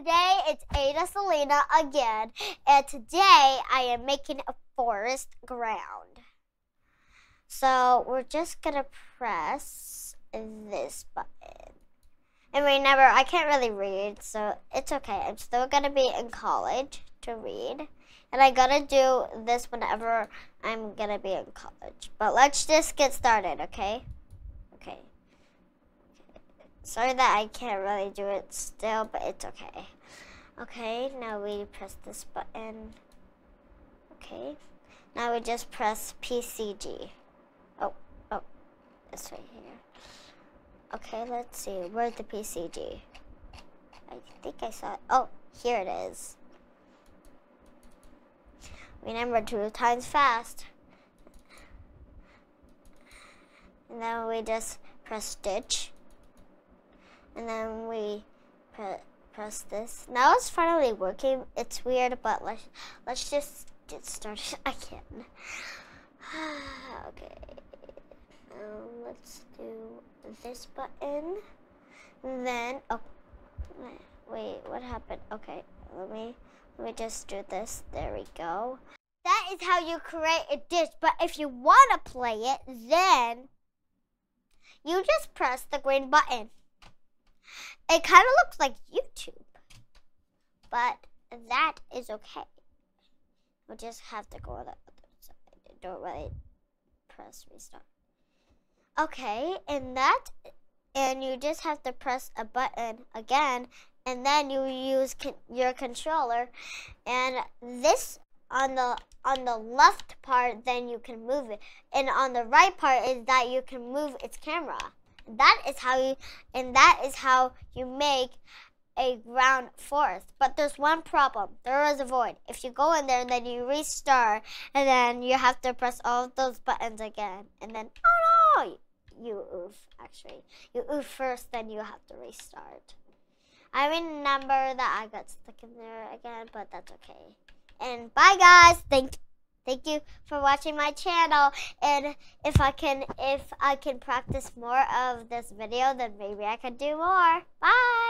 today it's Ada Selena again, and today I am making a forest ground. So we're just gonna press this button. And remember, I can't really read, so it's okay. I'm still gonna be in college to read. And I gotta do this whenever I'm gonna be in college. But let's just get started, okay? Okay. Sorry that I can't really do it still, but it's okay. Okay, now we press this button. Okay. Now we just press PCG. Oh, oh, this right here. Okay, let's see. Where's the PCG? I think I saw it. Oh, here it is. Remember, two times fast. And then we just press stitch and then we pre press this. Now it's finally working. It's weird, but let's let's just get started again. okay. Um, let's do this button. Then oh wait, what happened? Okay, let me let me just do this. There we go. That is how you create a ditch, but if you want to play it, then you just press the green button. It kind of looks like YouTube, but that is okay. We'll just have to go to the other side. Don't really press restart. Okay, and that, and you just have to press a button again, and then you use con your controller, and this on the on the left part, then you can move it, and on the right part is that you can move its camera. That is how you, and that is how you make a ground forest. But there's one problem. There is a void. If you go in there and then you restart, and then you have to press all of those buttons again, and then oh no, you oof. Actually, you oof first, then you have to restart. I remember that I got stuck in there again, but that's okay. And bye, guys. Thank. Thank you for watching my channel. And if I can if I can practice more of this video, then maybe I can do more. Bye!